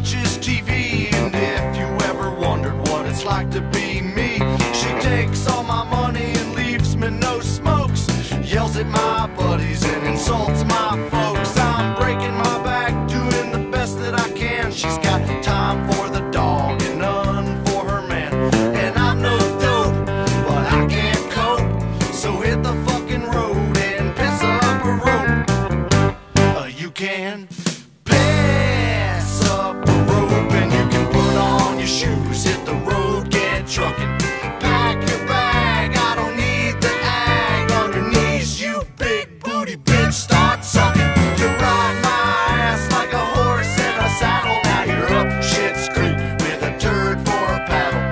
watches TV And if you ever wondered what it's like to be me She takes all my money and leaves me no smokes Yells at my buddies and insults my folks. I'm breaking my back doing the best that I can. She's got time for the dog and none for her man. And I'm no dope, but I can't cope. So hit the fucking road and piss up a rope. Uh, You can. Suck it! You ride my ass like a horse in a saddle. Now you're up creek with a turd for a paddle.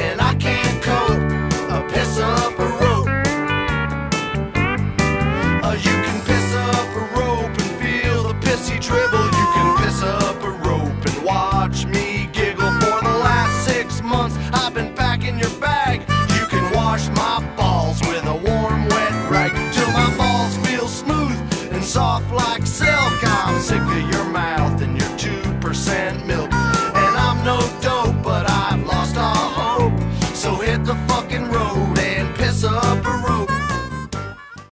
And I can't cope, piss up a rope. Uh, you can piss up a rope and feel the pissy dribble. You can piss up a rope and watch me giggle. For the last six months, I've been packing your